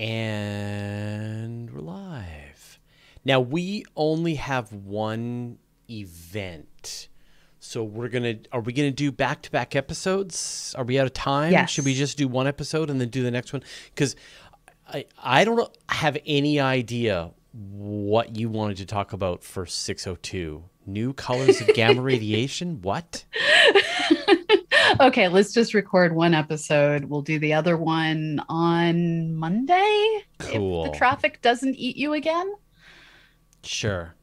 And we're live. Now we only have one event. So we're gonna are we gonna do back to back episodes? Are we out of time? Yes. Should we just do one episode and then do the next one? Because I I don't have any idea what you wanted to talk about for 602. New colors of gamma radiation? What? okay, let's just record one episode. We'll do the other one on Monday. Cool. If the traffic doesn't eat you again. Sure.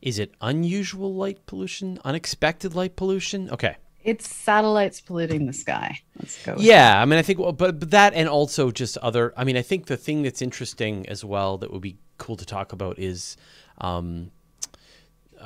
Is it unusual light pollution? Unexpected light pollution? Okay. It's satellites polluting the sky. Let's go. with Yeah, I mean, I think, well, but, but that and also just other. I mean, I think the thing that's interesting as well that would be cool to talk about is, um,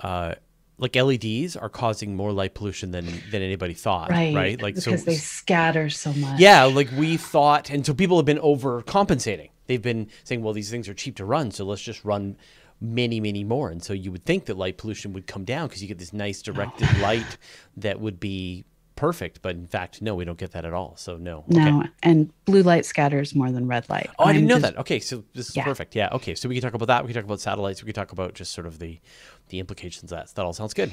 uh, like LEDs are causing more light pollution than than anybody thought. Right. right? Like because so, they scatter so much. yeah, like we thought, and so people have been overcompensating. They've been saying, well, these things are cheap to run, so let's just run many, many more. And so you would think that light pollution would come down because you get this nice directed light that would be perfect. But in fact, no, we don't get that at all. So no. No, Okay. and blue light scatters more than red light. Oh, I didn't know just- that. Okay, so this is Yeah. perfect. Yeah. Okay, so we can talk about that. We can talk about satellites. We can talk about just sort of the the implications of that. That all sounds good.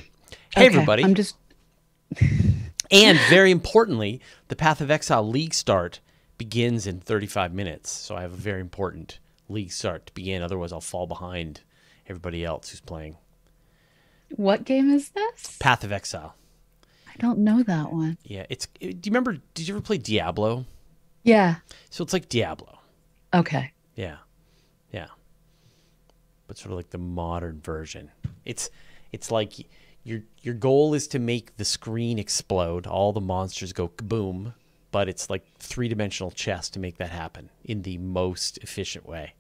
Hey, Okay, everybody. I'm just And very importantly, the Path of Exile League start begins in 35 minutes. So I have a very important league start to begin. Otherwise, I'll fall behind everybody else who's playing what game is this? Path of Exile. I don't know that one. Yeah, it's. Do you remember? Did you ever play Diablo? Yeah. So it's like Diablo. Okay. Yeah. But sort of like the modern version. It's it's like your your goal is to make the screen explode, all the monsters go kaboom, but it's like three dimensional chess to make that happen in the most efficient way.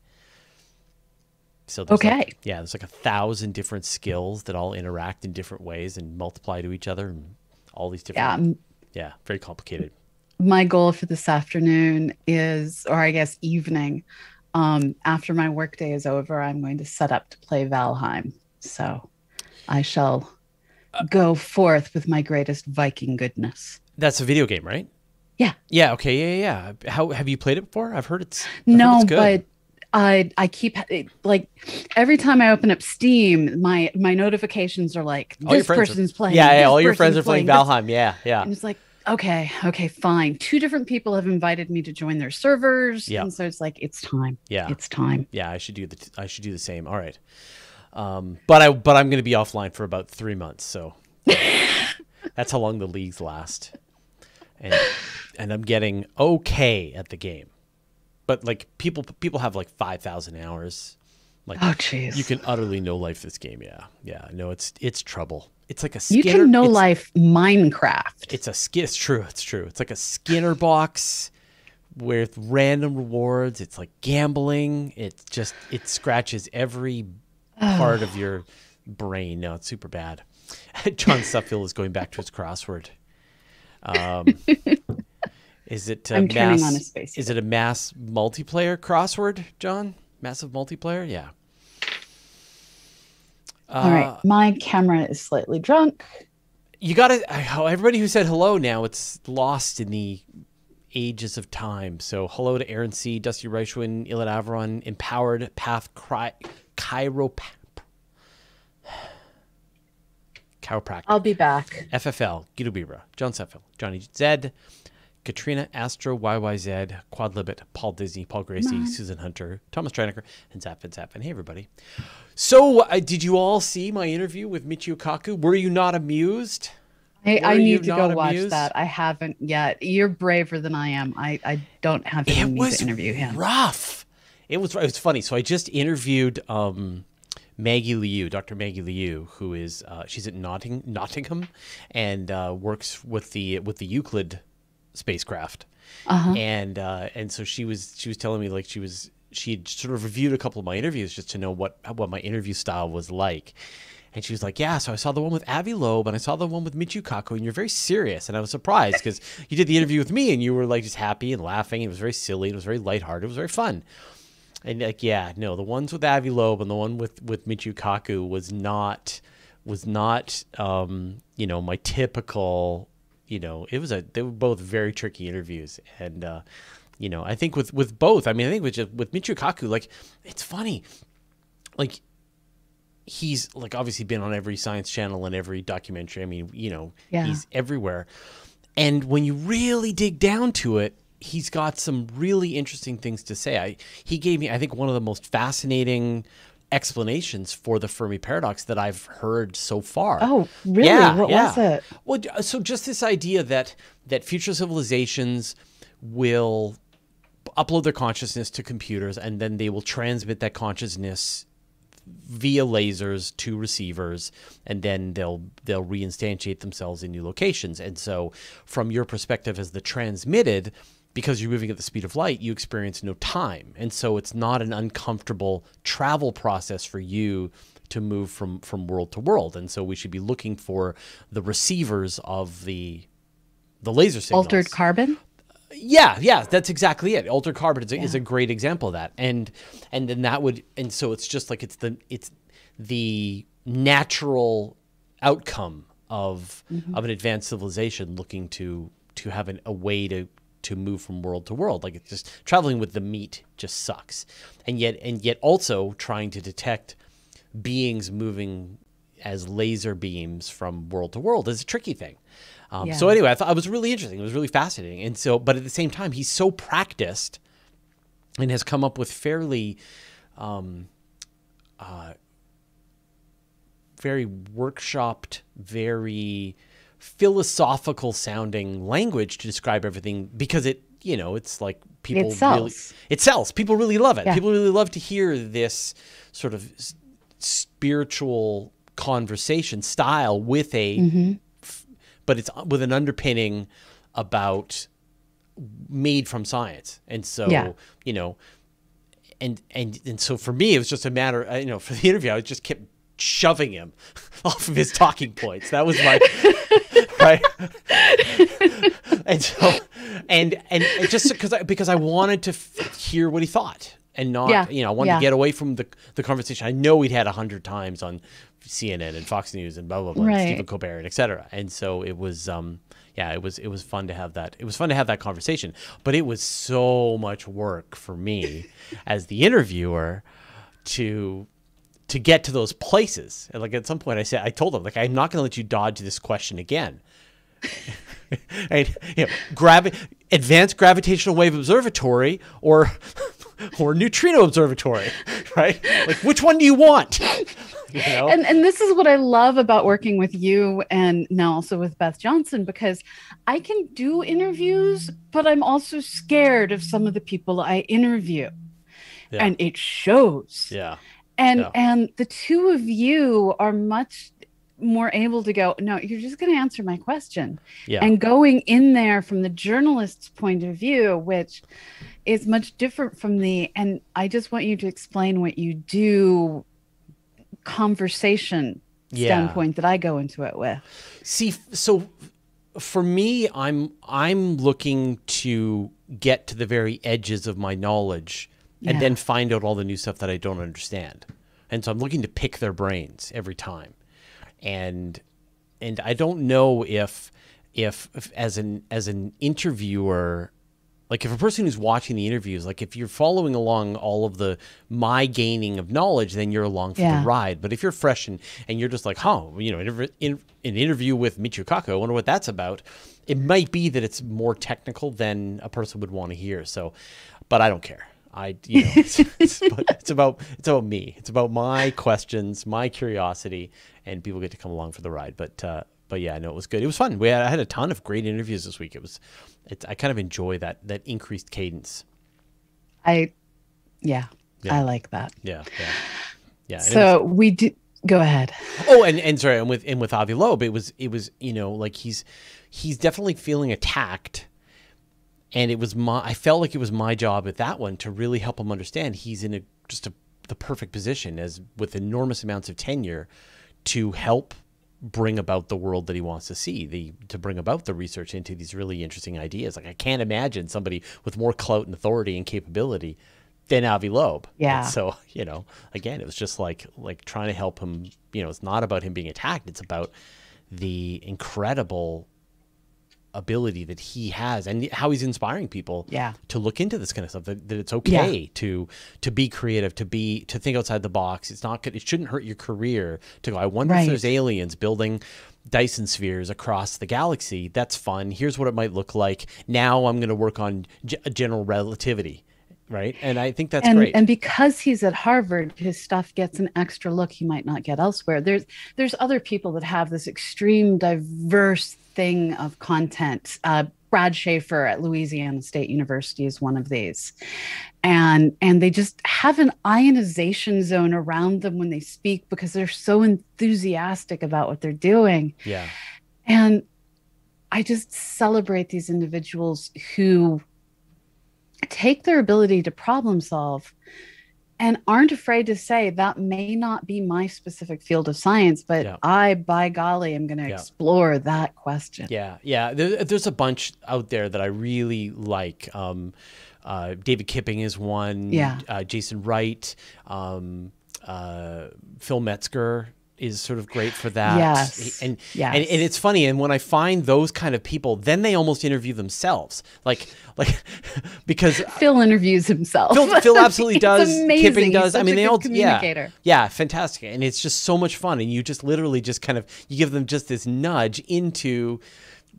So there's like- Okay. yeah, there's like a thousand different skills that all interact in different ways and multiply to each other, and all these different. Yeah. yeah very complicated. my goal for this afternoon is, or I guess evening, um, after my workday is over, I'm going to set up to play Valheim. So I shall go forth with my greatest Viking goodness. That's a video game, right? Yeah. Yeah. Okay. Yeah. Yeah. How have you played it before? I've heard it's I've heard No, it's good. but I I keep like every time I open up Steam, my my notifications are like this friends are- person's playing. yeah, yeah. All your friends are person's playing this- Valheim. Yeah, yeah. And it's like, okay, okay, fine. Two different people have invited me to join their servers, Yeah. and so it's like it's time. Yeah. it's time. Yeah, I should do the I should do the same. All right. Um, but I but I'm going to be offline for about three months, so that's how long the leagues last. And and I'm getting okay at the game, but like people people have like five thousand hours. Like Oh, jeez. you can utterly no life this game. Yeah, yeah. No, it's it's trouble. It's like a Skinner, You can no life Minecraft. It's a skin. It's true. It's true. It's like a Skinner box with random rewards. It's like gambling. It just it scratches every part of your brain. No, it's super bad. John Suffield is going back to his crossword. Um, is it a I'm turning mass, on a space Is it a mass multiplayer crossword, John? Massive multiplayer? Yeah. All right, uh, my camera is slightly drunk. you gotta everybody who said hello now it's lost in the ages of time so hello to aaron c dusty reichwin ilan avron empowered path Cry, chiropap chiropractor I'll be back. ffl guido bibra john seffield johnny zed katrina astro yyz quadlibet paul disney paul gracie susan hunter thomas Treiniker, and zap and zap and hey everybody so uh, did you all see my interview with michio kaku were you not amused I, I need to go watch amused? that. I haven't yet. You're braver than I am. I, I don't have it was to interview him. rough. It was it was funny. So I just interviewed um, Maggie Lieu, Dr. Maggie Lieu, who is uh, she's at Notting, Nottingham and uh, works with the with the Euclid spacecraft. Uh-huh. And uh, and so she was she was telling me like she was she had sort of reviewed a couple of my interviews just to know what what my interview style was like. And she was like, "Yeah, so I saw the one with Avi Loeb and I saw the one with Michio Kaku, and you're very serious." And I was surprised because you did the interview with me and you were like just happy and laughing. It was very silly. It was very lighthearted. It was very fun. And like, yeah, no, the ones with Avi Loeb and the one with with Michio Kaku was not was not um, you know my typical. You know, it was a they were both very tricky interviews, and uh, you know, I think with with both. I mean, I think with with Michio Kaku, like it's funny, like he's like obviously been on every science channel and every documentary. I mean, you know, Yeah. he's everywhere. And when you really dig down to it, he's got some really interesting things to say. I he gave me I think one of the most fascinating explanations for the Fermi paradox that I've heard so far. Oh, really? what was it? Well, uh, so just this idea that that future civilizations will upload their consciousness to computers and then they will transmit that consciousness via lasers to receivers and then they'll they'll reinstantiate themselves in new locations and so from your perspective as the transmitted because you're moving at the speed of light you experience no time. And so it's not an uncomfortable travel process for you to move from from world to world. And so we should be looking for the receivers of the the laser signals. Altered carbon? yeah, yeah, that's exactly it. Altered carbon is a, is a great example of that, and and then that would and so it's just like it's the it's the natural outcome of mm-hmm. of an advanced civilization looking to to have an, a way to to move from world to world. Like it's just traveling with the meat just sucks, and yet and yet also trying to detect beings moving as laser beams from world to world is a tricky thing. Um, So anyway, I thought it was really interesting. It was really fascinating, and so but at the same time, he's so practiced and has come up with fairly, um, uh, very workshopped, very philosophical sounding language to describe everything because it you know it's like people really sells. it sells people really love it Yeah. people really love to hear this sort of s- spiritual conversation style with a Mm-hmm. f- but it's with an underpinning about made from science and so Yeah. you know and and and so for me it was just a matter uh, you know for the interview i just kept shoving him off of his talking points that was my right? And so and and just because I, because i wanted to f- hear what he thought and not Yeah, you know i wanted yeah. to get away from the the conversation. I know we'd had a hundred times on cnn and fox news and blah blah blah and Right. stephen colbert and etc and so it was um yeah it was it was fun to have that it was fun to have that conversation. But it was so much work for me as the interviewer to to get to those places and like at some point i said i told him like i'm not going to let you dodge this question again and you know, gravi- advanced gravitational wave observatory or or neutrino observatory right like which one do you want you know and and this is what I love about working with you and now also with Beth Johnson because I can do interviews, but I'm also scared of some of the people I interview. Yeah. And it shows. yeah And Yeah. and the two of you are much more able to go, no, you're just going to answer my question. yeah And going in there from the journalist's point of view, which is much different from the, and I just want you to explain what you do conversation Yeah. standpoint that I go into it with. See, so for me, I'm I'm looking to get to the very edges of my knowledge and then find out all the new stuff that I don't understand. And so I'm looking to pick their brains every time. And and I don't know if if, if as an as an interviewer like if a person who's watching the interviews like if you're following along all of the my gaining of knowledge then you're along for Yeah. the ride but if you're fresh and, and you're just like huh you know in, in, an interview with Michio Kaku I wonder what that's about it might be that it's more technical than a person would want to hear so but I don't care I you know it's, it's, about, it's about it's about me it's about my questions my curiosity and people get to come along for the ride but uh but yeah, no, it was good. It was fun. We had, I had a ton of great interviews this week. It was, it's, I kind of enjoy that that increased cadence. I, yeah, Yeah. I like that. Yeah, yeah, yeah. So we do. Go ahead. oh, and and sorry, and with and with Avi Loeb, it was it was you know like he's he's definitely feeling attacked, and it was my I felt like it was my job at that one to really help him understand he's in a just a the perfect position as with enormous amounts of tenure to help bring about the world that he wants to see the to bring about the research into these really interesting ideas. Like i can't imagine somebody with more clout and authority and capability than avi loeb. Yeah. And so you know again it was just like like trying to help him you know it's not about him being attacked. It's about the incredible ability that he has and how he's inspiring people Yeah. to look into this kind of stuff that, that it's okay to to be creative to be to think outside the box. It's not good it shouldn't hurt your career to go i wonder if there's aliens building dyson spheres across the galaxy. That's fun. Here's what it might look like. Now i'm going to work on general relativity. Right? And i think that's and great. and because he's at Harvard, his stuff gets an extra look he might not get elsewhere. There's there's other people that have this extreme diverse thing of content. Uh, Brad Schaefer at Louisiana State University is one of these, and and they just have an ionization zone around them when they speak because they're so enthusiastic about what they're doing. yeah And I just celebrate these individuals who take their ability to problem solve and aren't afraid to say that may not be my specific field of science, but Yeah. I, by golly, am going to Yeah. explore that question. Yeah, yeah. There, there's a bunch out there that I really like. Um, uh, David Kipping is one. Yeah. Uh, Jason Wright. Um, uh, Phil Metzger is sort of great for that. Yes, And, yes. and and it's funny. And when I find those kind of people, then they almost interview themselves. Like like because Phil interviews himself. Phil, Phil absolutely does. amazing. Kipping does. I mean, they all. Yeah, communicator. yeah, fantastic, and it's just so much fun. And you just literally just kind of you give them just this nudge into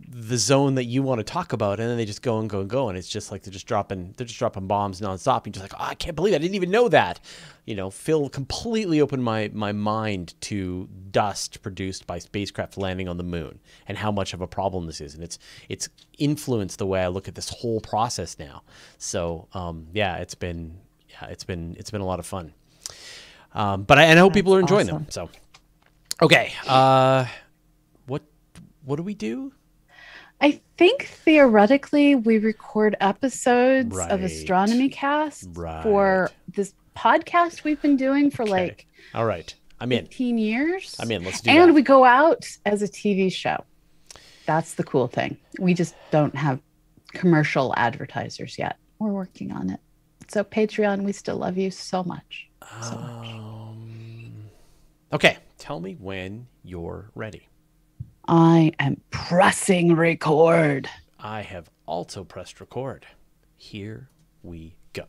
the zone that you want to talk about, and then they just go and go and go, and it's just like they're just dropping they're just dropping bombs nonstop. And you're just like, oh, I can't believe it. I didn't even know that. You know, Phil completely opened my my mind to dust produced by spacecraft landing on the moon and how much of a problem this is, and it's it's influenced the way I look at this whole process now. So um, yeah, it's been yeah, it's been it's been a lot of fun. Um, but I, and I hope people are enjoying them. So okay, uh, what what do we do? I think theoretically we record episodes of Astronomy Cast Right. for this podcast we've been doing for Okay. like All right, I'm in. 15 years. I'm in. Let's do it. and that. we go out as a TV show. That's the cool thing. We just don't have commercial advertisers yet. We're working on it. So Patreon, we still love you so much. So much. Um, okay, tell me when you're ready. I am pressing record. I have also pressed record. Here we go.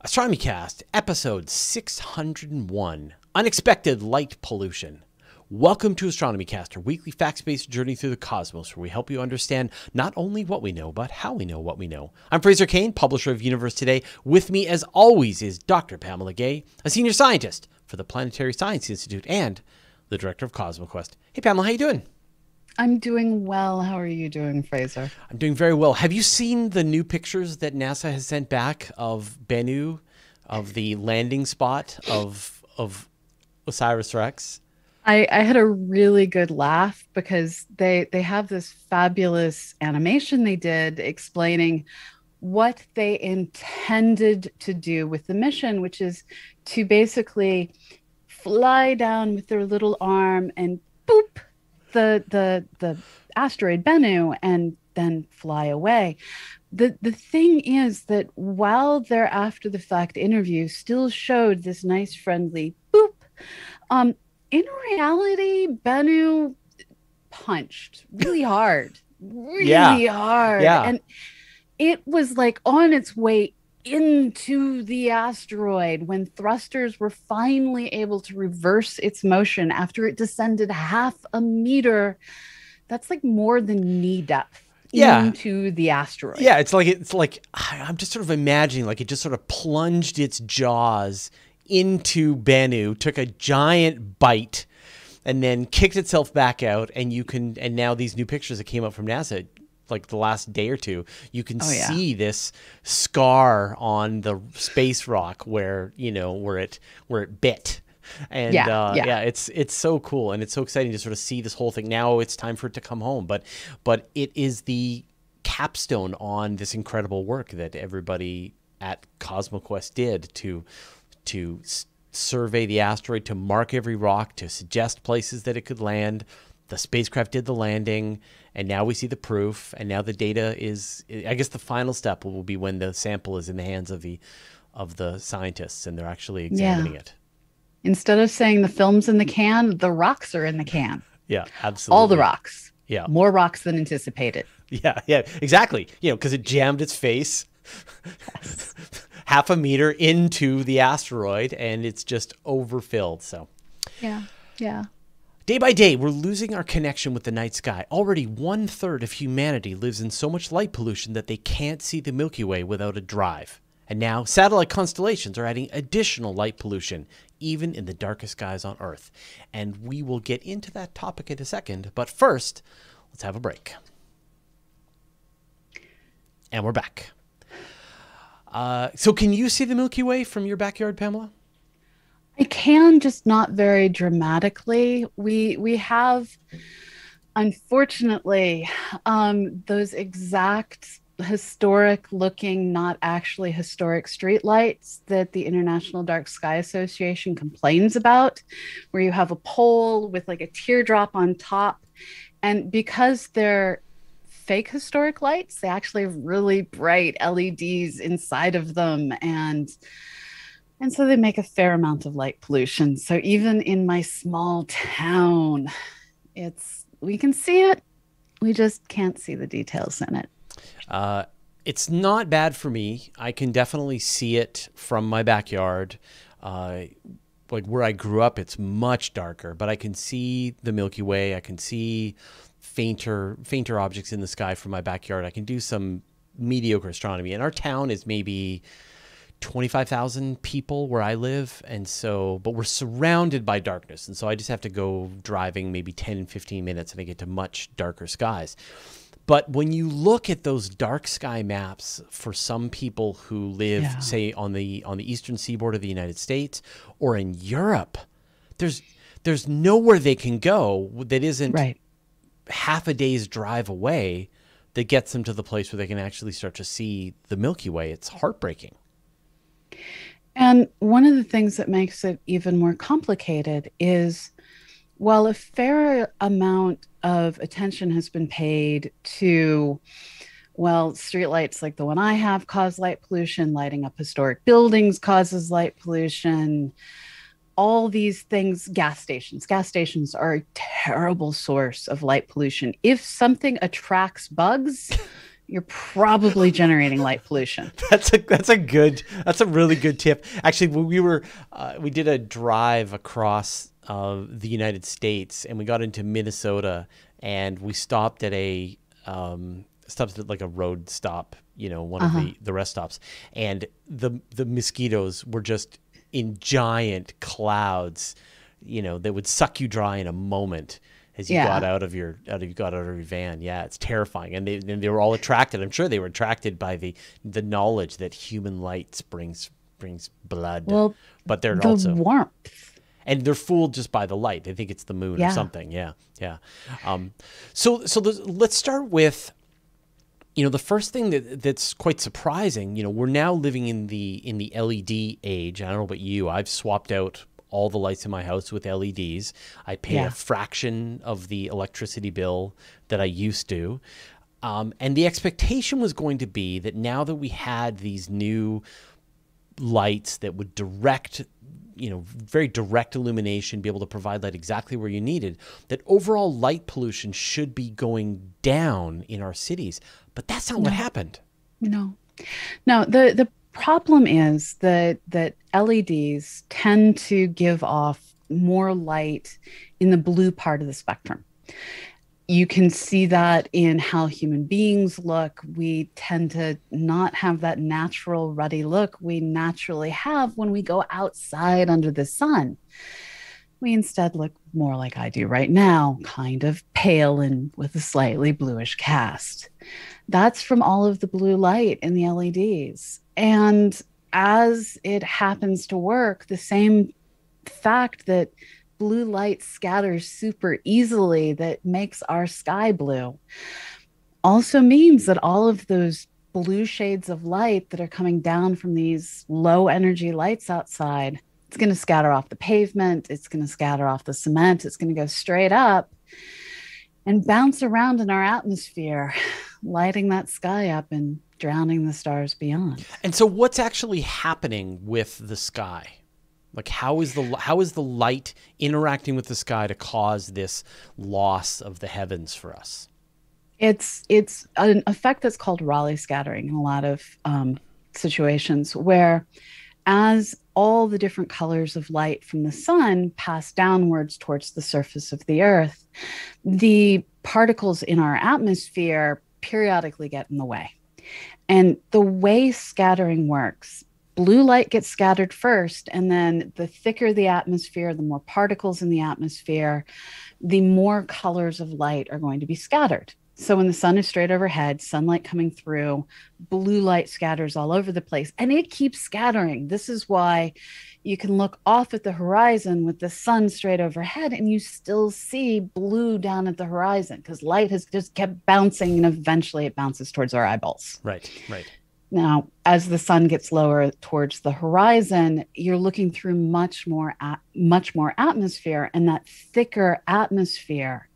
Astronomy Cast, episode 601 Unexpected Light Pollution. Welcome to Astronomy Cast, our weekly facts based journey through the cosmos, where we help you understand not only what we know, but how we know what we know. I'm Fraser Cain, publisher of Universe Today. With me, as always, is Dr. Pamela Gay, a senior scientist for the Planetary Science Institute and the director of CosmoQuest. Hey, Pamela, how you doing? I'm doing well. How are you doing, Fraser? I'm doing very well. Have you seen the new pictures that NASA has sent back of Bennu, of the landing spot of of OSIRIS-REx? I, I had a really good laugh because they they have this fabulous animation they did explaining what they intended to do with the mission, which is to basically fly down with their little arm and boop the the the asteroid Bennu and then fly away. The the thing is that while their after the fact interview still showed this nice friendly boop, um, in reality, Bennu punched really hard, really Yeah. hard, Yeah. and it was like on its way into the asteroid when thrusters were finally able to reverse its motion after it descended half a meter. That's like more than knee depth Yeah. into the asteroid. Yeah, it's like it's like I'm just sort of imagining like it just sort of plunged its jaws into Bennu, took a giant bite, and then kicked itself back out. And you can and now these new pictures that came up from NASA. Like the last day or two, you can Oh, yeah. see this scar on the space rock where you know where it where it bit, and Yeah, uh, yeah. yeah, it's it's so cool and it's so exciting to sort of see this whole thing. Now it's time for it to come home, but but it is the capstone on this incredible work that everybody at CosmoQuest did to to survey the asteroid, to mark every rock, to suggest places that it could land. The spacecraft did the landing, and now we see the proof. And now the data is. I guess the final step will be when the sample is in the hands of the of the scientists, and they're actually examining it. Instead of saying the film's in the can, the rocks are in the can. Yeah, absolutely. All the rocks. Yeah. More rocks than anticipated. Yeah, yeah, exactly. You know, because it jammed its face yes. half a meter into the asteroid and it's just overfilled. So, yeah, yeah. Day by day, we're losing our connection with the night sky. Already one third of humanity lives in so much light pollution that they can't see the Milky Way without a drive. And now, satellite constellations are adding additional light pollution, even in the darkest skies on Earth. And we will get into that topic in a second. But first, let's have a break. And we're back. Uh, so, can you see the Milky Way from your backyard, Pamela? I can, just not very dramatically. We we have, unfortunately, um, those exact historic looking, not actually historic streetlights that the International Dark Sky Association complains about, where you have a pole with like a teardrop on top. And because they're fake historic lights. They actually have really bright LEDs inside of them and and so they make a fair amount of light pollution. So even in my small town, it's we can see it. We just can't see the details in it. Uh, it's not bad for me. I can definitely see it from my backyard. Uh, like where I grew up, it's much darker, but I can see the Milky Way. I can see fainter fainter objects in the sky from my backyard. I can do some mediocre astronomy. And our town is maybe 25,000 people where I live. And so, but we're surrounded by darkness. And so I just have to go driving maybe 10, 15 minutes and I get to much darker skies. But when you look at those dark sky maps for some people who live, yeah. say, on the on the eastern seaboard of the United States or in Europe, there's there's nowhere they can go that isn't right half a day's drive away that gets them to the place where they can actually start to see the Milky Way. It's heartbreaking. And one of the things that makes it even more complicated is while a fair amount of attention has been paid to, well, streetlights like the one I have cause light pollution, lighting up historic buildings causes light pollution all these things gas stations. Gas stations are a terrible source of light pollution. If something attracts bugs you're probably generating light pollution. That's a that's a good that's a really good tip. Actually we were uh, we did a drive across uh, the united states and we got into minnesota and we stopped at a um, stopped at like a road stop you know one uh-huh. of the the rest stops. And the the mosquitoes were just in giant clouds, you know, that would suck you dry in a moment as you yeah. got out of your out of you got out of your van. Yeah, it's terrifying, and they and they were all attracted. I'm sure they were attracted by the the knowledge that human light brings brings blood. Well, but they're the also warmth. And they're fooled just by the light. They think it's the moon yeah. or something. Yeah, yeah. Um, so so let's start with you know the first thing that that's quite surprising you know we're now living in the in the led age i don't know about you i've swapped out all the lights in my house with leds i pay yeah. a fraction of the electricity bill that i used to um, and the expectation was going to be that now that we had these new lights that would direct you know very direct illumination be able to provide light exactly where you needed that overall light pollution should be going down in our cities but that's not no. what happened. No. No, the the problem is that that LEDs tend to give off more light in the blue part of the spectrum. You can see that in how human beings look. We tend to not have that natural ruddy look we naturally have when we go outside under the sun. We instead look more like I do right now, kind of pale and with a slightly bluish cast. That's from all of the blue light in the LEDs. And as it happens to work, the same fact that blue light scatters super easily that makes our sky blue also means that all of those blue shades of light that are coming down from these low energy lights outside it's going to scatter off the pavement it's going to scatter off the cement it's going to go straight up and bounce around in our atmosphere lighting that sky up and drowning the stars beyond. And so what's actually happening with the sky? Like how is the how is the light interacting with the sky to cause this loss of the heavens for us? It's it's an effect that's called Rayleigh scattering in a lot of um, situations where as all the different colors of light from the sun pass downwards towards the surface of the earth, the particles in our atmosphere periodically get in the way. And the way scattering works, blue light gets scattered first, and then the thicker the atmosphere, the more particles in the atmosphere, the more colors of light are going to be scattered. So when the sun is straight overhead, sunlight coming through, blue light scatters all over the place and it keeps scattering. This is why you can look off at the horizon with the sun straight overhead and you still see blue down at the horizon because light has just kept bouncing and eventually it bounces towards our eyeballs. Right, right. Now, as the sun gets lower towards the horizon, you're looking through much more much more atmosphere and that thicker atmosphere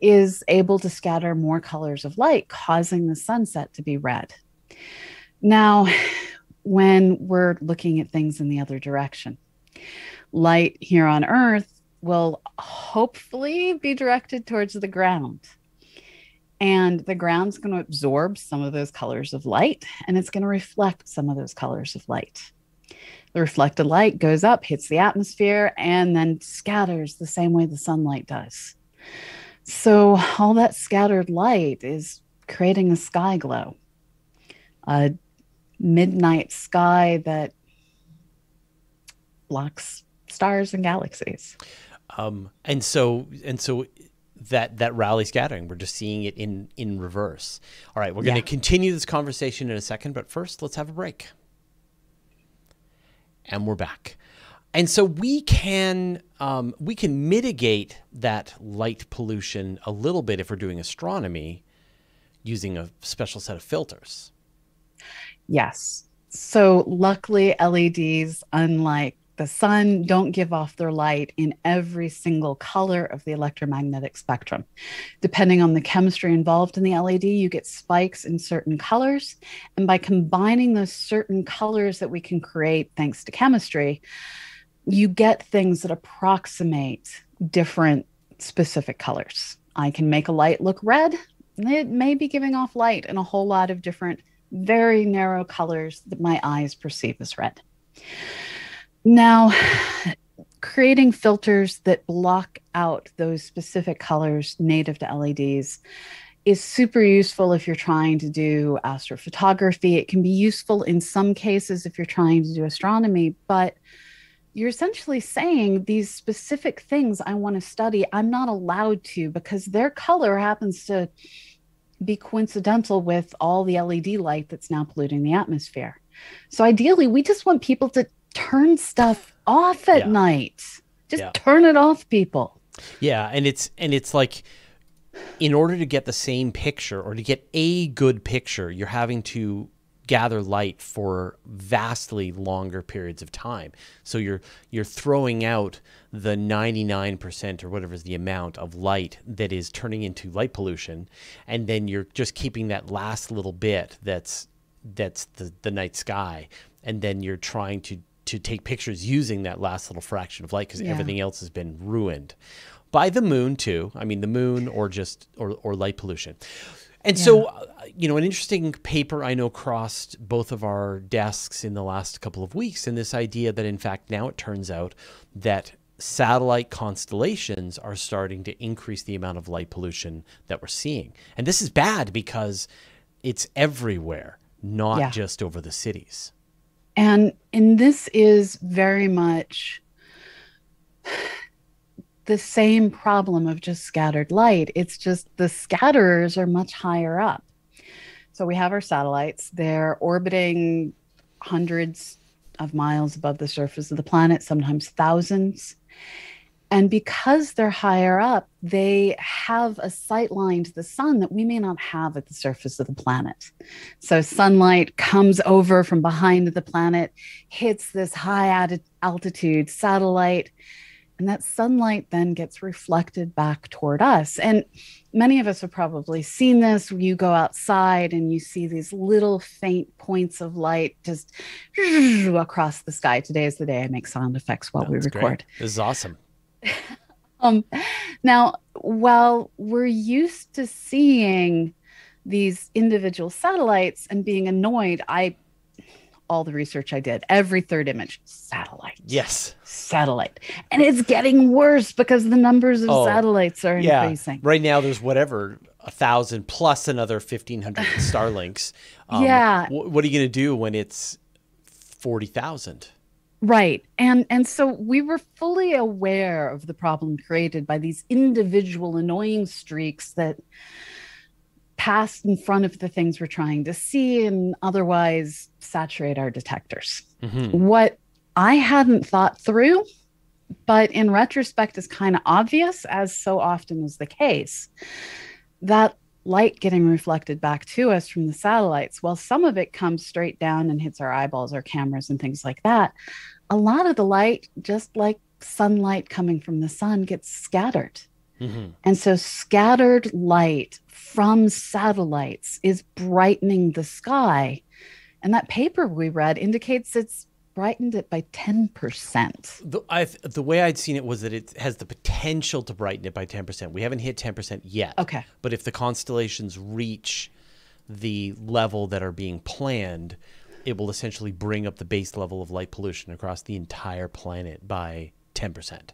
is able to scatter more colors of light, causing the sunset to be red. Now, when we're looking at things in the other direction, light here on Earth will hopefully be directed towards the ground. And the ground's going to absorb some of those colors of light and it's going to reflect some of those colors of light. The reflected light goes up, hits the atmosphere, and then scatters the same way the sunlight does. So, all that scattered light is creating a sky glow, a midnight sky that blocks stars and galaxies. Um, and so, and so that that Rayleigh scattering, we're just seeing it in in reverse. All right, we're going to yeah. continue this conversation in a second, but first, let's have a break. And we're back. And so we can um, we can mitigate that light pollution a little bit if we're doing astronomy using a special set of filters. Yes. So luckily, LEDs, unlike the sun, don't give off their light in every single color of the electromagnetic spectrum. Depending on the chemistry involved in the LED, you get spikes in certain colors. And by combining those certain colors that we can create thanks to chemistry, you get things that approximate different specific colors. I can make a light look red. It may be giving off light in a whole lot of different, very narrow colors that my eyes perceive as red. Now, creating filters that block out those specific colors native to LEDs is super useful if you're trying to do astrophotography. It can be useful in some cases if you're trying to do astronomy, but you're essentially saying these specific things I want to study, I'm not allowed to because their color happens to be coincidental with all the LED light that's now polluting the atmosphere. So ideally, we just want people to turn stuff off at yeah. night. Just yeah. turn it off, people. Yeah, and it's and it's like in order to get the same picture or to get a good picture, you're having to gather light for vastly longer periods of time. So you're you're throwing out the 99% or whatever is the amount of light that is turning into light pollution and then you're just keeping that last little bit that's that's the the night sky and then you're trying to to take pictures using that last little fraction of light because yeah. everything else has been ruined by the moon too. I mean the moon or just or or light pollution. And yeah. so, uh, you know, an interesting paper I know crossed both of our desks in the last couple of weeks, and this idea that, in fact, now it turns out that satellite constellations are starting to increase the amount of light pollution that we're seeing. And this is bad because it's everywhere, not yeah. just over the cities. And and this is very much the same problem of just scattered light. It's just the scatterers are much higher up. So we have our satellites, they're orbiting hundreds of miles above the surface of the planet, sometimes thousands. And because they're higher up, they have a sight line to the sun that we may not have at the surface of the planet. So sunlight comes over from behind the planet, hits this high altitude satellite, and that sunlight then gets reflected back toward us. And many of us have probably seen this. You go outside and you see these little faint points of light just across the sky. Today is the day I make sound effects while we record. Great. This is awesome. um, now, while we're used to seeing these individual satellites and being annoyed, I all the research I did, every third image, satellite. Yes. Satellite. And it's getting worse because the numbers of Oh, satellites are Yeah. increasing. Right now, there's whatever a thousand plus another fifteen hundred Starlinks. Um, Yeah. wh- what are you going to do when it's forty thousand? Right. And and so we were fully aware of the problem created by these individual annoying streaks that passed in front of the things we're trying to see and otherwise saturate our detectors. Mm-hmm. What I hadn't thought through, but in retrospect is kind of obvious, as so often is the case, that light getting reflected back to us from the satellites, while some of it comes straight down and hits our eyeballs, our cameras, and things like that, a lot of the light, just like sunlight coming from the sun, gets scattered. Mm-hmm. And so scattered light from satellites is brightening the sky. And that paper we read indicates it's brightened it by 10%. The, the way I'd seen it was that it has the potential to brighten it by 10%. We haven't hit 10% yet. Okay. But if the constellations reach the level that are being planned, it will essentially bring up the base level of light pollution across the entire planet by 10%.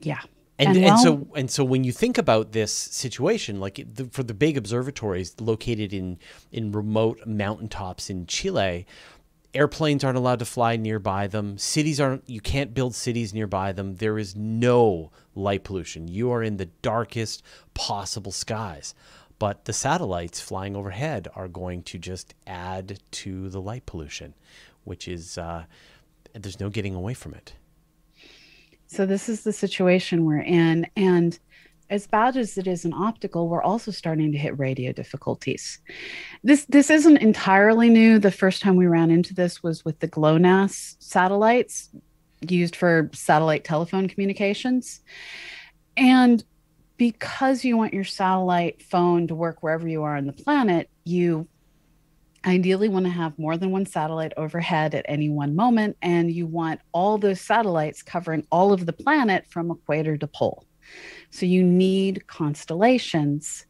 Yeah. And, And and, well- so and so when you think about this situation, like the, for the big observatories located in in remote mountaintops in Chile, airplanes aren't allowed to fly nearby them. Cities aren't you can't build cities nearby them. There is no light pollution. You are in the darkest possible skies. But the satellites flying overhead are going to just add to the light pollution, which is uh, there's no getting away from it. So this is the situation we're in. And as bad as it is in optical, we're also starting to hit radio difficulties. This this isn't entirely new. The first time we ran into this was with the GLONASS satellites used for satellite telephone communications. And because you want your satellite phone to work wherever you are on the planet, you ideally want to have more than one satellite overhead at any one moment and you want all those satellites covering all of the planet from equator to pole. So you need constellations.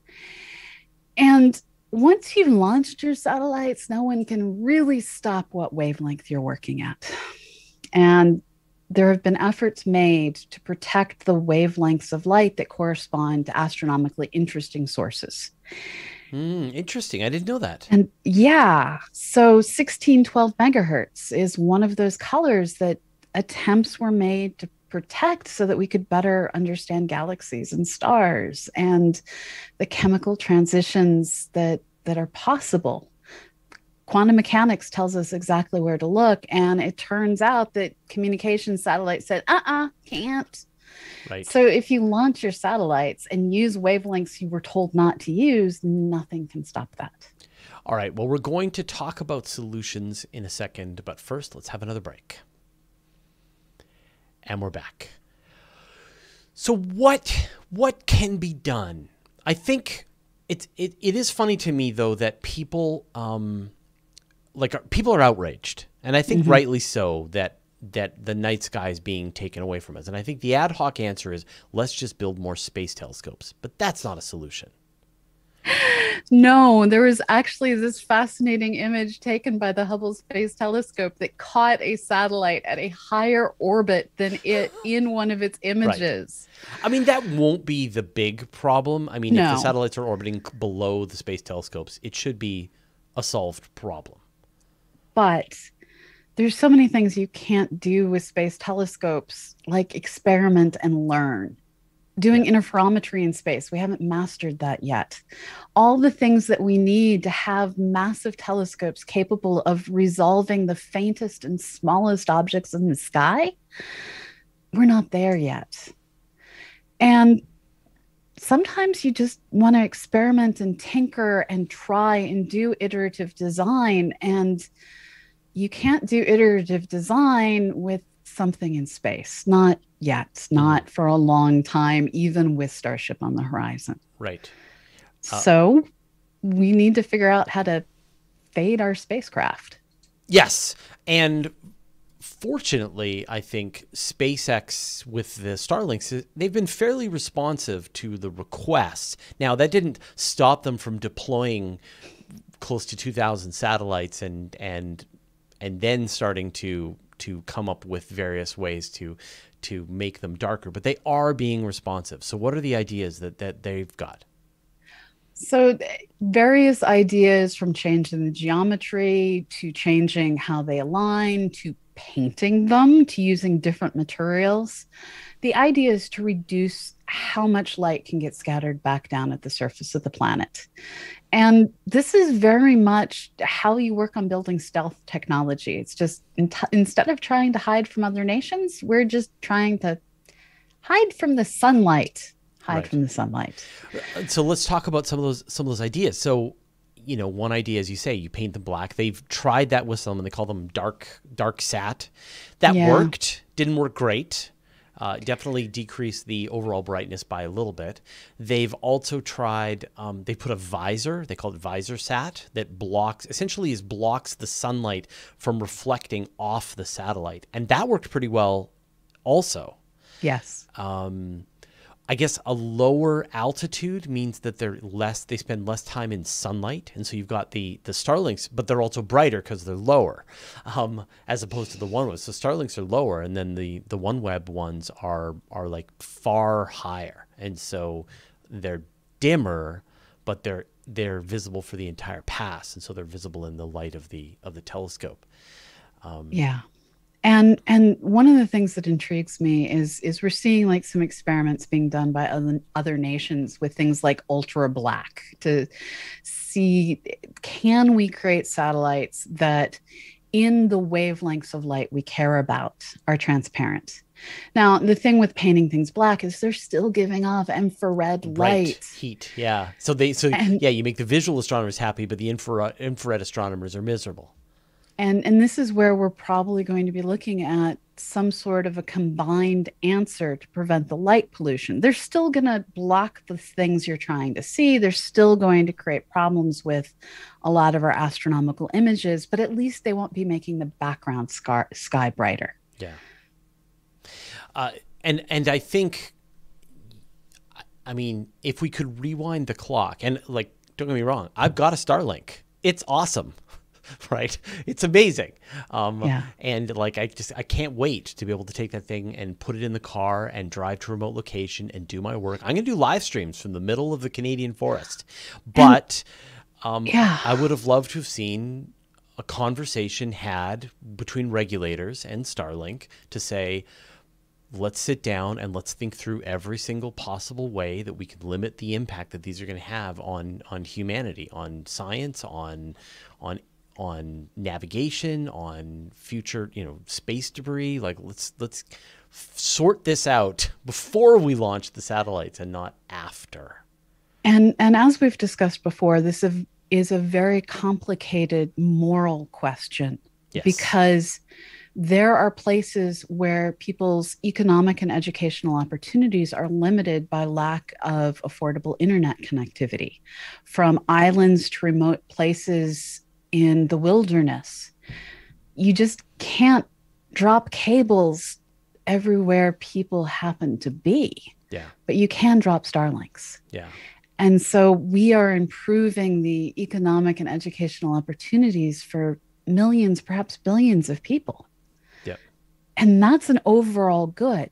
And once you've launched your satellites no one can really stop what wavelength you're working at. And there have been efforts made to protect the wavelengths of light that correspond to astronomically interesting sources Mm, interesting. I didn't know that. and yeah, so 1612 megahertz is one of those colors that attempts were made to protect so that we could better understand galaxies and stars and the chemical transitions that that are possible. Quantum mechanics tells us exactly where to look and it turns out that communication satellites said, "Uh-uh, can't." Right. So if you launch your satellites and use wavelengths you were told not to use, nothing can stop that. All right. Well, we're going to talk about solutions in a second, but first, let's have another break. And we're back. So what what can be done? I think it's it, it is funny to me though that people um like people are outraged, and I think rightly so that that the night sky is being taken away from us. And I think the ad hoc answer is let's just build more space telescopes. But that's not a solution. No, there was actually this fascinating image taken by the Hubble Space Telescope that caught a satellite at a higher orbit than it in one of its images. I mean, that won't be the big problem. I mean, if the satellites are orbiting below the space telescopes, it should be a solved problem. But there's so many things you can't do with space telescopes, like experiment and learn. Doing interferometry in space, we haven't mastered that yet. All the things that we need to have massive telescopes capable of resolving the faintest and smallest objects in the sky, we're not there yet. And sometimes you just want to experiment and tinker and try and do iterative design. And you can't do iterative design with something in space. Not yet, not for a long time, even with Starship on the horizon. Right. Uh, so we need to figure out how to fade our spacecraft. Yes. And fortunately, I think SpaceX with the Starlinks, they've been fairly responsive to the requests. Now, that didn't stop them from deploying close to 2,000 satellites and and and then starting to to come up with various ways to to make them darker. But they are being responsive. So, what are the ideas that that they've got? So, various ideas from changing the geometry to changing how they align to painting them to using different materials. The idea is to reduce how much light can get scattered back down at the surface of the planet. And this is very much how you work on building stealth technology. It's just in t- instead of trying to hide from other nations, we're just trying to hide from the sunlight. Hide right. from the sunlight. Uh, so let's talk about some of those some of those ideas. So you know, one idea, as you say, you paint them black. They've tried that with some, and they call them dark DarkSat. That yeah. worked. Didn't work great. Uh, definitely decrease the overall brightness by a little bit. They've also tried. Um, they put a visor. They call it VisorSat that blocks essentially is blocks the sunlight from reflecting off the satellite, and that worked pretty well. Also, yes. Um, I guess a lower altitude means that they're less they spend less time in sunlight and so you've got the the Starlinks, but they're also brighter because they're lower um, as opposed to the OneWeb so Starlinks are lower and then the the OneWeb ones are are like far higher and so they're dimmer but they're they're visible for the entire pass and so they're visible in the light of the of the telescope. Um, yeah and and one of the things that intrigues me is is we're seeing like some experiments being done by other, other nations with things like ultra black to see can we create satellites that in the wavelengths of light we care about are transparent? Now the thing with painting things black is they're still giving off infrared light. heat yeah. So they so and, yeah you make the visual astronomers happy but the infrared infrared astronomers are miserable and and this is where we're probably going to be looking at some sort of a combined answer to prevent the light pollution. They're still going to block the things you're trying to see. They're still going to create problems with a lot of our astronomical images but at least they won't be making the background sky, sky brighter. Yeah. Uh, and and i think i mean if we could rewind the clock and like don't get me wrong i've got a starlink. It's awesome right? It's amazing. Um, yeah. And like, I just, I can't wait to be able to take that thing and put it in the car and drive to a remote location and do my work. I'm going to do live streams from the middle of the Canadian forest. But um, yeah. I would have loved to have seen a conversation had between regulators and Starlink to say, let's sit down and let's think through every single possible way that we can limit the impact that these are going to have on on humanity, on science, on on on navigation, on future, you know, space debris. Like let's let's sort this out before we launch the satellites and not after. And and as we've discussed before, this is a very complicated moral question yes. because there are places where people's economic and educational opportunities are limited by lack of affordable internet connectivity. From islands to remote places in the wilderness. You just can't drop cables everywhere people happen to be. Yeah. But you can drop Starlinks. Yeah. And so we are improving the economic and educational opportunities for millions, perhaps billions of people. Yeah. And that's an overall good.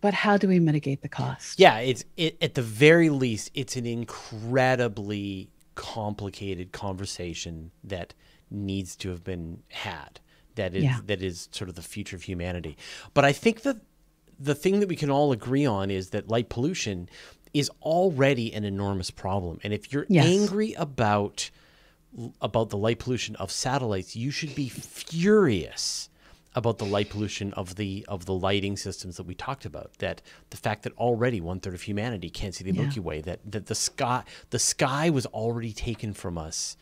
But how do we mitigate the cost? Yeah, it's it, at the very least, it's an incredibly complicated conversation that needs to have been had that is yeah. that is sort of the future of humanity but i think that the thing that we can all agree on is that light pollution is already an enormous problem and if you're yes. angry about about the light pollution of satellites you should be furious about the light pollution of the of the lighting systems that we talked about. That the fact that already one third of humanity can't see the yeah. Milky Way. That that the sky the sky was already taken from us,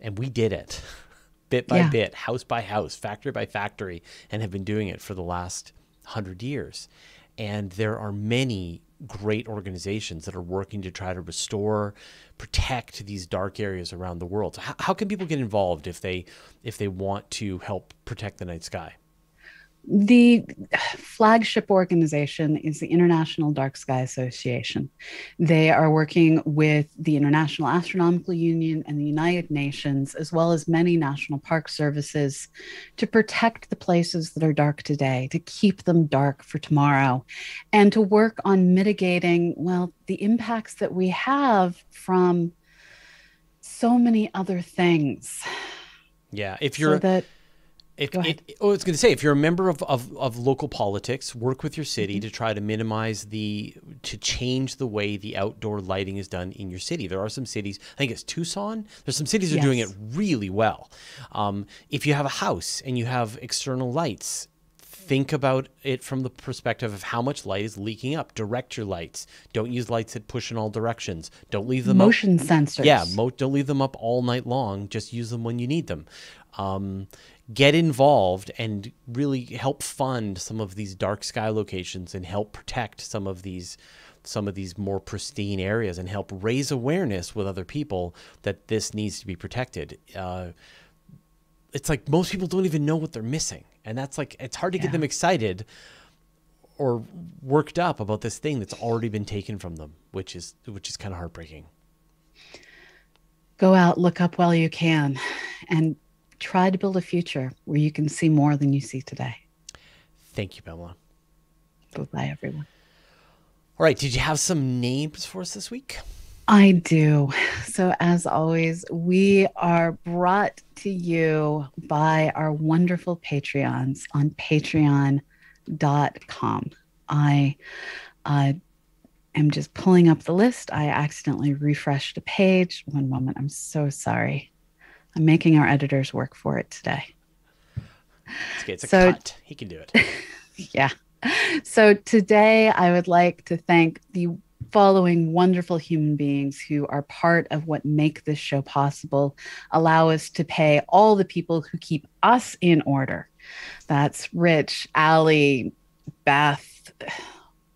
and we did it, bit by yeah. bit, house by house, factory by factory, and have been doing it for the last hundred years. And there are many great organizations that are working to try to restore, protect these dark areas around the world. So how, how can people get involved if they if they want to help protect the night sky? The flagship organization is the International Dark Sky Association. They are working with the International Astronomical Union and the United Nations, as well as many national park services, to protect the places that are dark today, to keep them dark for tomorrow, and to work on mitigating, well, the impacts that we have from so many other things. Yeah, if you're so that if, it, oh, I was going to say, if you're a member of, of, of local politics, work with your city mm-hmm. to try to minimize the, to change the way the outdoor lighting is done in your city. There are some cities, I think it's Tucson, there's some cities that yes. are doing it really well. Um, if you have a house and you have external lights, think about it from the perspective of how much light is leaking up. Direct your lights. Don't use lights that push in all directions. Don't leave them motion up. sensors. Yeah, mo- don't leave them up all night long. Just use them when you need them. Um, get involved and really help fund some of these dark sky locations and help protect some of these some of these more pristine areas and help raise awareness with other people that this needs to be protected. Uh, it's like most people don't even know what they're missing, and that's like it's hard to yeah. get them excited or worked up about this thing that's already been taken from them, which is which is kind of heartbreaking. Go out, look up while you can, and try to build a future where you can see more than you see today. Thank you, Pamela. Goodbye, everyone. All right. Did you have some names for us this week? I do. So, as always, we are brought to you by our wonderful Patreons on patreon.com. I uh, am just pulling up the list. I accidentally refreshed a page. One moment. I'm so sorry. I'm making our editors work for it today. It's, it's a so, cut. He can do it. yeah. So today I would like to thank the following wonderful human beings who are part of what make this show possible, allow us to pay all the people who keep us in order. That's Rich, Allie, Beth,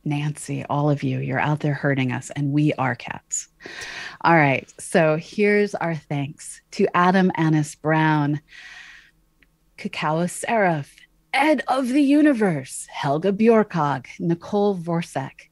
Nancy, all of you, you're out there hurting us, and we are cats. All right. So here's our thanks to Adam Annis Brown, Cacao Seraph, Ed of the Universe, Helga Bjorkog, Nicole Vorsak,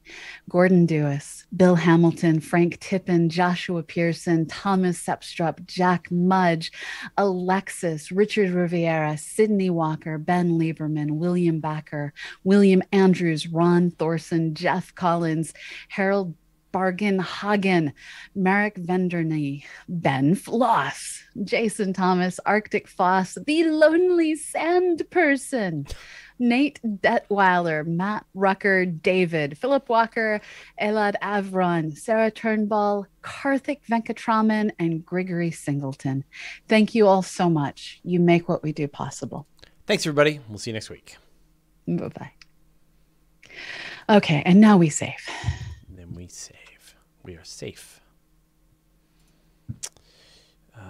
Gordon Dewis, Bill Hamilton, Frank Tippin, Joshua Pearson, Thomas Sepstrup, Jack Mudge, Alexis, Richard Riviera, Sydney Walker, Ben Lieberman, William Backer, William Andrews, Ron Thorson, Jeff Collins, Harold Bargain Hagen, Marek Venderney, Ben Floss, Jason Thomas, Arctic Foss, The Lonely Sand Person, Nate Detweiler, Matt Rucker, David, Philip Walker, Elad Avron, Sarah Turnbull, Karthik Venkatraman, and Gregory Singleton. Thank you all so much. You make what we do possible. Thanks, everybody. We'll see you next week. Bye bye. Okay, and now we save. And then we save we are safe. Uh,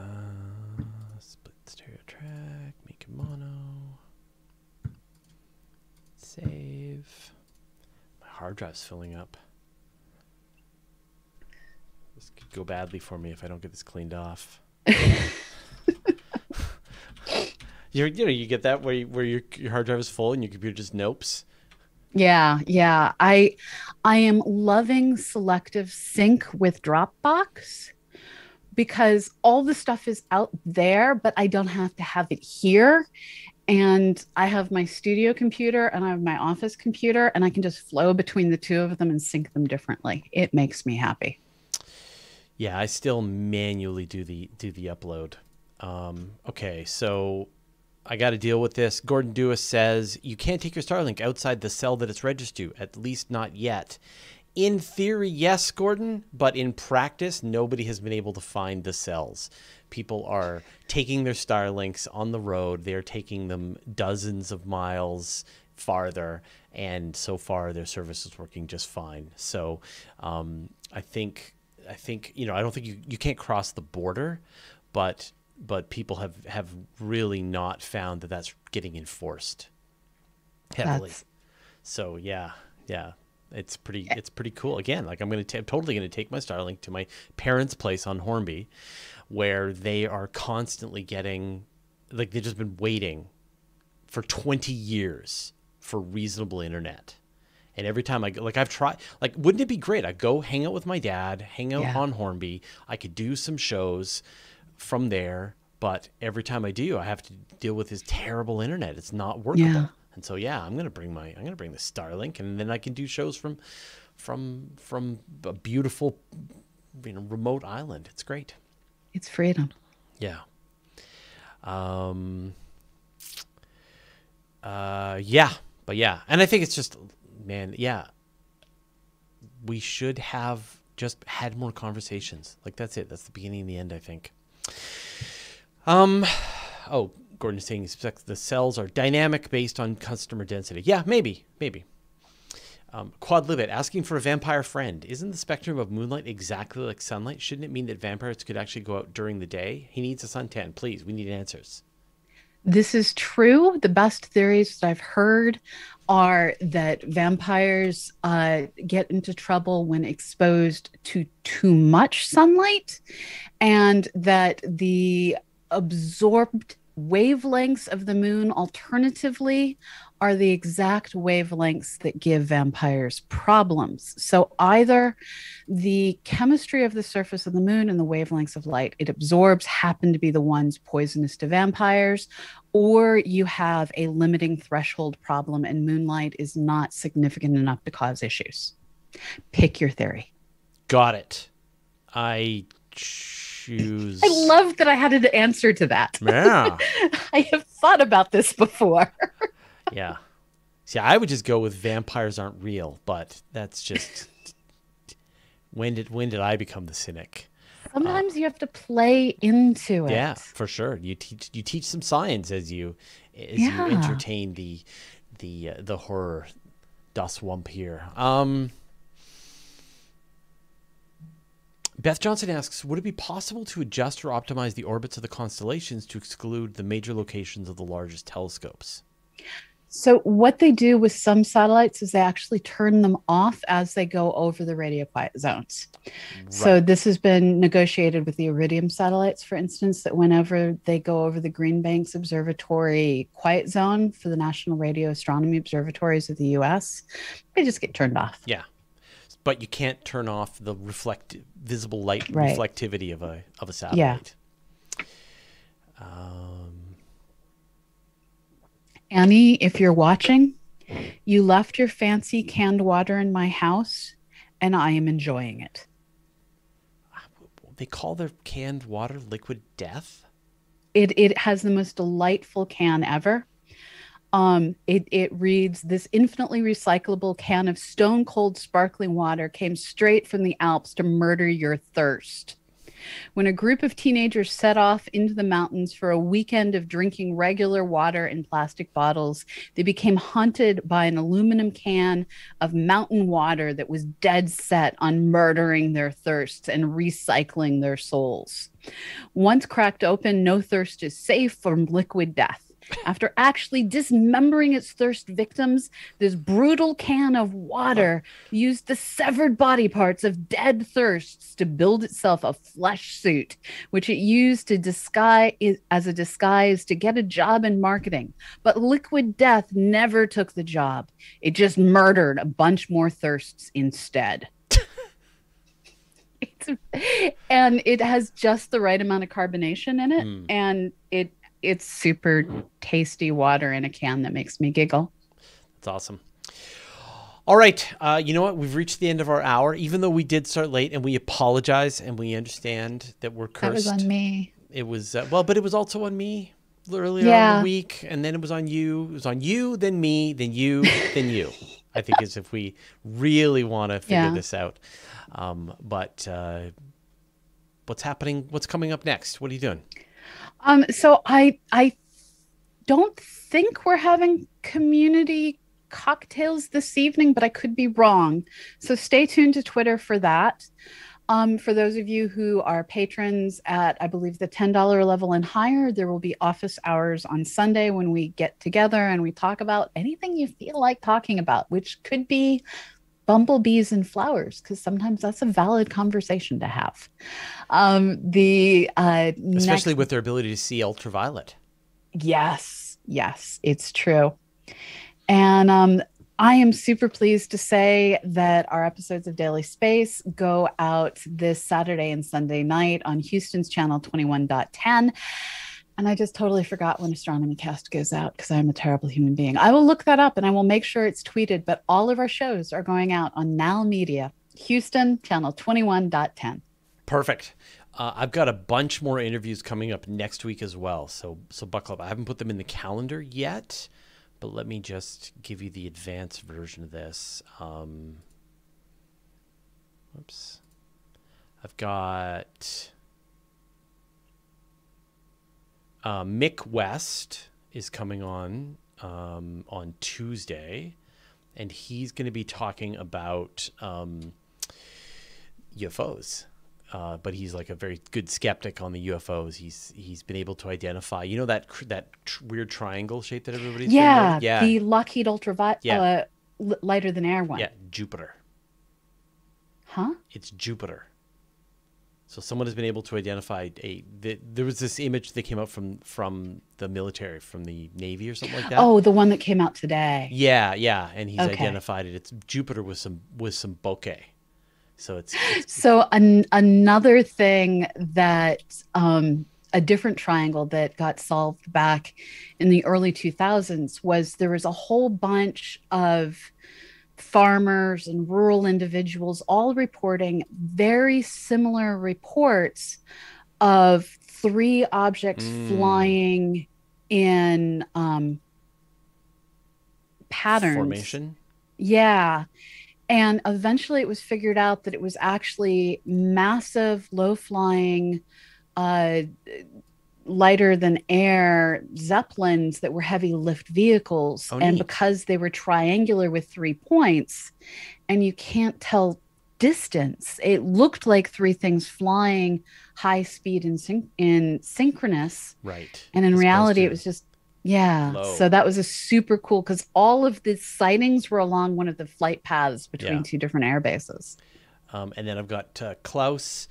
split stereo track, make it mono. Save. My hard drive's filling up. This could go badly for me if I don't get this cleaned off. you you know you get that where you, where your your hard drive is full and your computer just nopes. Yeah, yeah. I I am loving selective sync with Dropbox because all the stuff is out there, but I don't have to have it here. And I have my studio computer and I have my office computer, and I can just flow between the two of them and sync them differently. It makes me happy. Yeah, I still manually do the do the upload. Um, okay, so I got to deal with this. Gordon Dewis says you can't take your Starlink outside the cell that it's registered to, at least not yet. In theory, yes, Gordon, but in practice, nobody has been able to find the cells. People are taking their Starlinks on the road. They're taking them dozens of miles farther, and so far their service is working just fine. So um, I think I think you know I don't think you you can't cross the border, but but people have have really not found that that's getting enforced heavily. That's... So yeah, yeah, it's pretty it's pretty cool. Again, like I'm gonna t- totally gonna take my Starlink to my parents' place on Hornby, where they are constantly getting like they've just been waiting for 20 years for reasonable internet. And every time I go, like I've tried, like wouldn't it be great? I go hang out with my dad, hang out Yeah. on Hornby. I could do some shows from there, but every time I do, I have to deal with his terrible internet. It's not workable. Yeah. And so yeah, I'm gonna bring my I'm gonna bring the Starlink, and then I can do shows from from from a beautiful, you know, remote island. It's great. It's freedom. Yeah. Um. Uh. Yeah. But yeah, and I think it's just, man. Yeah. We should have just had more conversations. Like that's it. That's the beginning and the end. I think. Um. Oh, Gordon's saying the cells are dynamic based on customer density. Yeah, maybe, maybe. Um, asking for a vampire friend. Isn't the spectrum of moonlight exactly like sunlight? Shouldn't it mean that vampires could actually go out during the day? He needs a suntan. Please, we need answers. This is true. The best theories that I've heard are that vampires uh, get into trouble when exposed to too much sunlight, and that the absorbed wavelengths of the moon, alternatively, are the exact wavelengths that give vampires problems. So either the chemistry of the surface of the moon and the wavelengths of light it absorbs happen to be the ones poisonous to vampires, or you have a limiting threshold problem and moonlight is not significant enough to cause issues. Pick your theory. Got it. I choose. I love that I had an answer to that. Yeah. I have thought about this before. yeah. See, I would just go with vampires aren't real, but that's just when did when did I become the cynic? Sometimes you have to play into it. Yeah, for sure. You teach you teach some science as you as Yeah. you entertain the the uh, the horror Das Wump here. Um Beth Johnson asks, would it be possible to adjust or optimize the orbits of the constellations to exclude the major locations of the largest telescopes? So, what they do with some satellites is they actually turn them off as they go over the radio quiet zones. So, this has been negotiated with the Iridium satellites, for instance, that whenever they go over the Green Banks Observatory quiet zone for the National Radio Astronomy Observatories of the US, they just get turned off. Yeah. But you can't turn off the reflect visible light Right. reflectivity of a of a satellite. Um, Annie, if you're watching, you left your fancy canned water in my house, and I am enjoying it. they call their canned water liquid death. it it has the most delightful can ever. Um, it it reads this infinitely recyclable can of stone cold sparkling water came straight from the Alps to murder your thirst. When a group of teenagers set off into the mountains for a weekend of drinking regular water in plastic bottles, they became haunted by an aluminum can of mountain water that was dead set on murdering their thirsts and recycling their souls. Once cracked open, no thirst is safe from liquid death. After actually dismembering its thirst victims, this brutal can of water used the severed body parts of dead thirsts to build itself a flesh suit, which it used to disguise as a disguise to get a job in marketing. But liquid death never took the job. It just murdered a bunch more thirsts instead. And it has just the right amount of carbonation in it Mm. and it it's super tasty water in a can that makes me giggle That's awesome. All right, uh, you know what? We've reached the end of our hour. Even though we did start late, and we apologize, and we understand that we're cursed. that was on me It was uh, well, but it was also on me earlier on in the week, and then it was on you. It was on you, then me, then you, then you. I think is if we really want to figure Yeah. this out. Um, but uh, what's happening? What's coming up next? What are you doing? Um so i i don't think we're having community cocktails this evening but i could be wrong. So stay tuned to twitter for that. Um, for those of you who are patrons at, I believe, the $10 level and higher, there will be office hours on Sunday when we get together and we talk about anything you feel like talking about, which could be bumblebees and flowers because sometimes that's a valid conversation to have. Um, the uh, Especially next, with their ability to see ultraviolet. yes, yes, it's true. And um, I am super pleased to say that our episodes of Daily Space go out this Saturday and Sunday night on Houston's channel 21.10. And I just totally forgot when Astronomy Cast goes out because I'm a terrible human being. I will look that up and I will make sure it's tweeted. But all of our shows are going out on Now Media, Houston, channel 21.10. Perfect. Uh, I've got a bunch more interviews coming up next week as well. So so buckle up. I haven't put them in the calendar yet, but let me just give you the advanced version of this. Um, whoops. I've got uh, Mick West is coming on um, on Tuesday, and he's going to be talking about um, UFOs. Uh, but he's like a very good skeptic on the UFOs. He's he's been able to identify, you know, that cr- that tr- weird triangle shape that everybody's Yeah, yeah, the Lockheed Ultraviolet, Yeah. uh, lighter than air one. yeah, Jupiter. Huh? It's Jupiter. So someone has been able to identify a. The, there was this image that came out from from the military, from the navy or something like that. Oh, the one that came out today. yeah, yeah, and he's Okay. identified it. It's Jupiter with some with some bokeh. So it's, it's So an, another thing that um, a different triangle that got solved back in the early 2000s was there was a whole bunch of farmers and rural individuals all reporting very similar reports of three objects Mm. flying in um, patterns formation. yeah. And eventually it was figured out that it was actually massive, low flying, uh, lighter than air zeppelins that were heavy lift vehicles. Oh, and because they were triangular with three points, and you can't tell distance, it looked like three things flying high speed and syn- in synchronous. Right. And in opposed reality, it was just, yeah. low. So that was a super cool because all of the sightings were along one of the flight paths between Yeah. two different air bases. Um, and then I've got uh, Klaus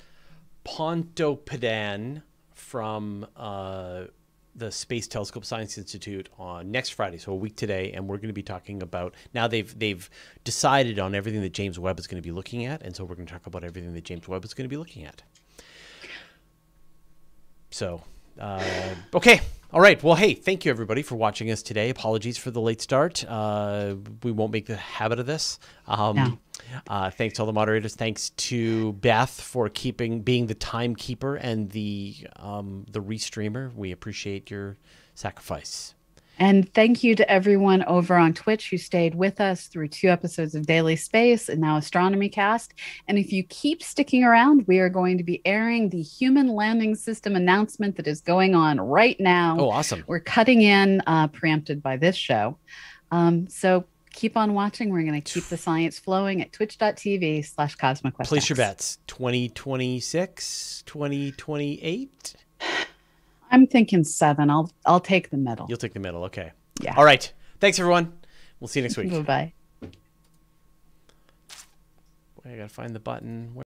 Pontoppidan from uh, the Space Telescope Science Institute on next Friday, so a week today, and we're going to be talking about now they've they've decided on everything that James Webb is going to be looking at, and so we're going to talk about everything that James Webb is going to be looking at. So, uh, okay. All right. Well, hey, thank you everybody for watching us today. Apologies for the late start. Uh, we won't make the habit of this. Um. Uh, thanks to all the moderators. Thanks to Beth for keeping being the timekeeper and the um, the restreamer. We appreciate your sacrifice. And thank you to everyone over on Twitch who stayed with us through two episodes of Daily Space and now Astronomy Cast. And if you keep sticking around, we are going to be airing the human landing system announcement that is going on right now. Oh, awesome! We're cutting in, uh, preempted by this show. Um, so keep on watching. We're going to keep the science flowing at twitch.tv slash cosmic Place your bets. 2026, 2028. I'm thinking seven. I'll I'll take the middle. You'll take the middle. Okay. Yeah. All right. Thanks, everyone. We'll see you next week. Bye bye. I gotta find the button.